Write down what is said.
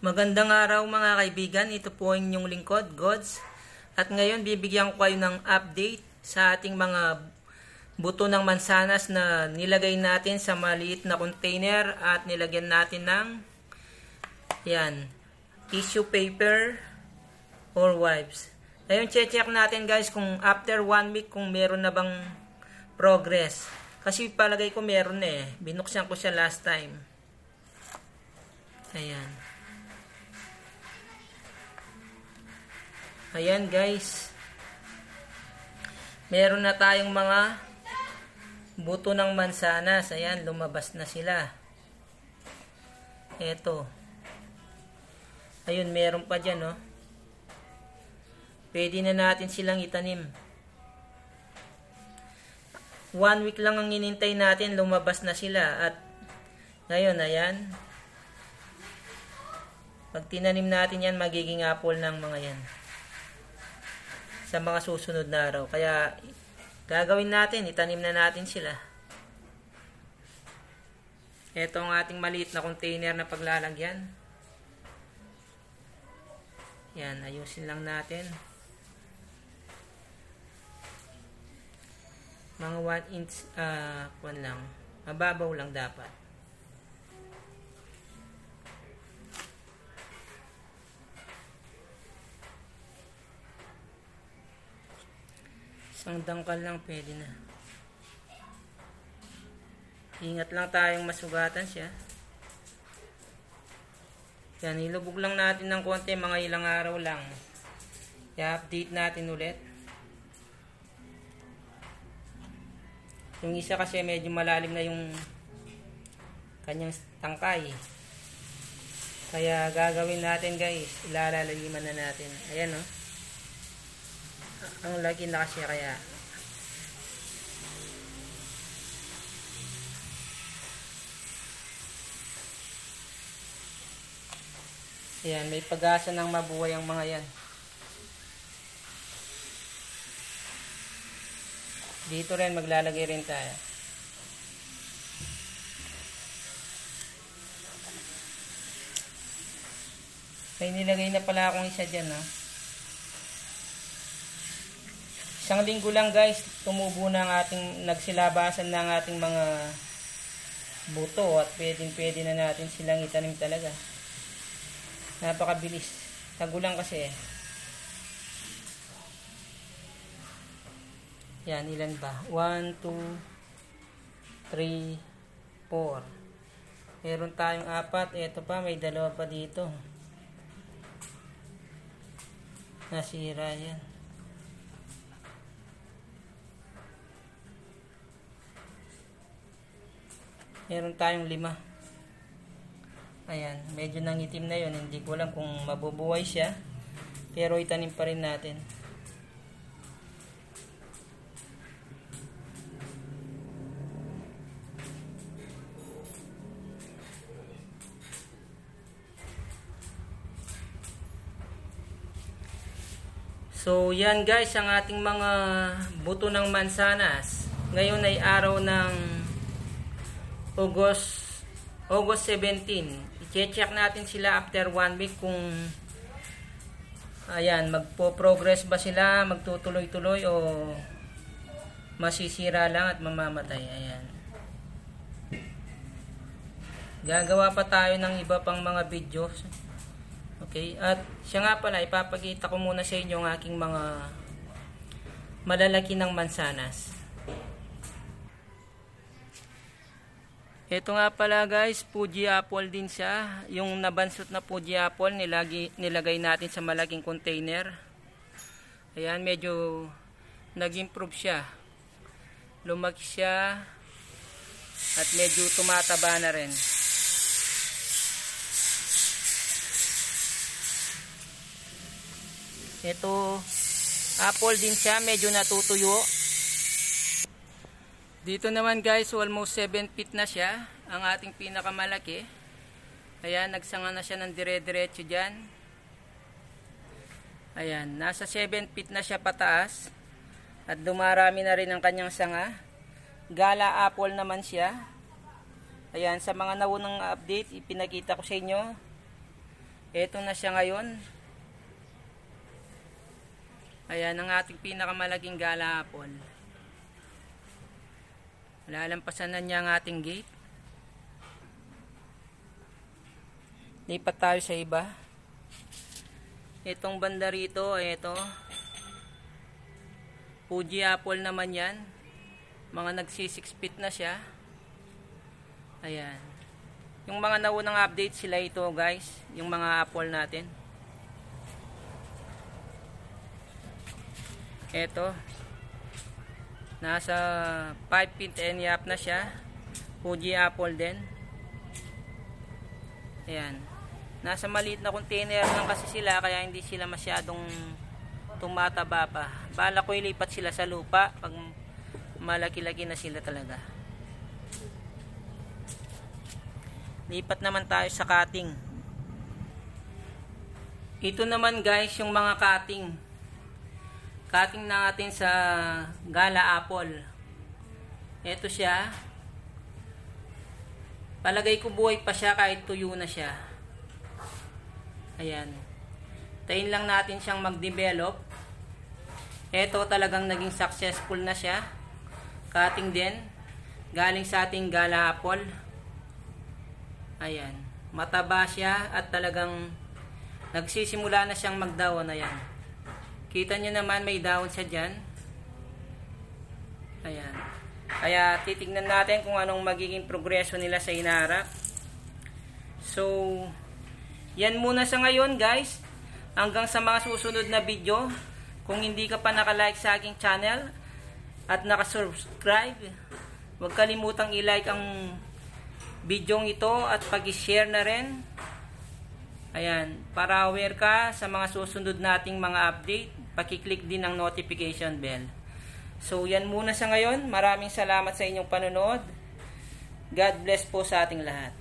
Magandang araw mga kaibigan, ito po ang inyong lingkod, Gods. At ngayon bibigyan ko kayo ng update sa ating mga buto ng mansanas na nilagay natin sa maliit na container at nilagyan natin ng yan, tissue paper or wipes. Ngayon check natin guys kung after one week kung meron na bang progress. Kasi palagay ko meron eh. Binuksan ko siya last time. Ayan. Ayan guys. Meron na tayong mga buto ng mansanas. Ayan, lumabas na sila. Ito. Ayun, meron pa dyan, no? Pwede na natin silang itanim. One week lang ang inintay natin, lumabas na sila. At ngayon, ayan. Pag tinanim natin yan, magiging apple ng mga yan sa mga susunod na araw. Kaya gagawin natin, itanim na natin sila. Ito ang ating maliit na container na paglalagyan. Yan, ayusin lang natin. Mga 1 inch, ah, uh, lang. Mababaw lang dapat. Isang dangkal lang pwede na. Ingat lang tayong masugatan siya. Yan, ilubog lang natin ng konti, mga ilang araw lang. I-update natin ulit. Yung isa kasi medyo malalim na yung kanyang tangkay. Kaya gagawin natin guys, ilalalayiman na natin. Ayan o. Oh ang lagi na kasi kaya Ayan, may pag-asa ng mabuhay ang mga yan. Dito rin maglalagay rin tayo. May nilagay na pala akong isa dyan, ha. Isang linggo lang guys, tumubo na ang ating, nagsilabasan na ang ating mga buto at pwedeng pwede na natin silang itanim talaga. Napakabilis. Tagulang kasi eh. Yan, ilan ba? 1, 2, 3, 4. Meron tayong apat. Ito pa, may dalawa pa dito. Nasira yan. Meron tayong lima. Ayan medyo nangitim na yun. Hindi ko alam kung mabubuhay siya pero itanim pa rin natin. So, yan guys, ang ating mga buto ng mansanas. Ngayon ay araw ng August August 17. I-check natin sila after one week kung ayan, magpo-progress ba sila, magtutuloy-tuloy o masisira lang at mamamatay. Ayan. Gagawa pa tayo ng iba pang mga videos. Okay? At siya nga pala, ipapakita ko muna sa inyo ang aking mga malalaki ng mansanas. Ito nga pala guys, Fuji apple din siya. Yung nabansot na Fuji apple, nilagi, nilagay natin sa malaking container. Ayan, medyo nag-improve siya. Lumaki siya at medyo tumataba na rin. Ito, apple din siya, medyo natutuyo. Dito naman guys, almost 7 feet na siya. Ang ating pinakamalaki. Ayan, nagsanga na siya ng dire-diretso dyan. Ayan, nasa 7 feet na siya pataas. At dumarami na rin ang kanyang sanga. Gala apple naman siya. Ayan, sa mga naunang update, ipinakita ko sa inyo. Ito na siya ngayon. Ayan ang ating pinakamalaking gala apple. Lalampasan na niya ang ating gate. Lipat tayo sa iba. Itong banda rito, ito. Fuji apple naman yan. Mga nagsi 6 feet na siya. Ayan. Yung mga naunang update sila ito guys. Yung mga apple natin. Ito. Nasa 5 feet and half na siya. Fuji apple din. Ayan. Nasa maliit na container lang kasi sila kaya hindi sila masyadong tumataba pa. Bala ko ilipat sila sa lupa pag malaki-laki na sila talaga. Lipat naman tayo sa cutting. Ito naman guys yung mga cutting. Cutting natin sa gala apple. Ito siya. Palagay ko buhay pa siya kahit tuyo na siya. Ayan. Tayin lang natin siyang mag-develop. Ito talagang naging successful na siya. Cutting din. Galing sa ating gala apple. Ayan. Mataba siya at talagang nagsisimula na siyang magdawon. Ayan. Kita nyo naman may dahon siya dyan. Ayan. Kaya titignan natin kung anong magiging progreso nila sa inarap. So, yan muna sa ngayon guys. Hanggang sa mga susunod na video. Kung hindi ka pa nakalike sa aking channel at nakasubscribe, huwag kalimutang i-like ang video ito at pag-share na rin. Ayan, para aware ka sa mga susunod nating mga update, pakiclick din ang notification bell. So, yan muna sa ngayon. Maraming salamat sa inyong panonood. God bless po sa ating lahat.